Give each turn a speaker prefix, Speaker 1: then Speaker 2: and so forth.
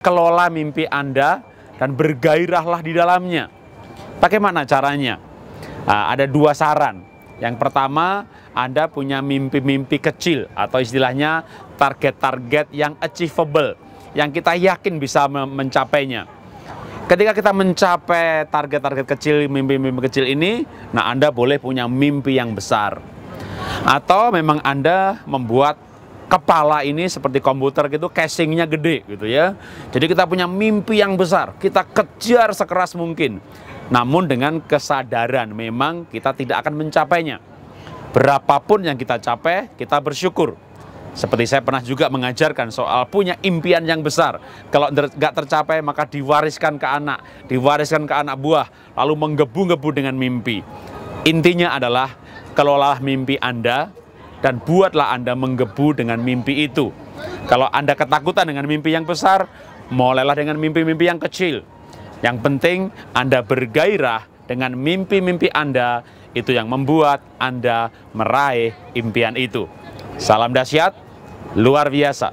Speaker 1: kelola mimpi Anda dan bergairahlah di dalamnya. Bagaimana caranya? Nah, ada dua saran. Yang pertama, Anda punya mimpi-mimpi kecil atau istilahnya target-target yang achievable, yang kita yakin bisa mencapainya. Ketika kita mencapai target-target kecil, mimpi-mimpi kecil ini, nah Anda boleh punya mimpi yang besar. Atau memang Anda membuat kepala ini seperti komputer gitu casingnya gede gitu ya. Jadi kita punya mimpi yang besar, kita kejar sekeras mungkin. Namun dengan kesadaran memang kita tidak akan mencapainya. Berapapun yang kita capai, kita bersyukur. Seperti saya pernah juga mengajarkan soal punya impian yang besar. Kalau nggak tercapai maka diwariskan ke anak, diwariskan ke anak buah, lalu menggebu-gebu dengan mimpi. Intinya adalah kelolalah mimpi Anda, dan buatlah Anda menggebu dengan mimpi itu. Kalau Anda ketakutan dengan mimpi yang besar, mulailah dengan mimpi-mimpi yang kecil. Yang penting Anda bergairah dengan mimpi-mimpi Anda, itu yang membuat Anda meraih impian itu. Salam dahsyat, luar biasa.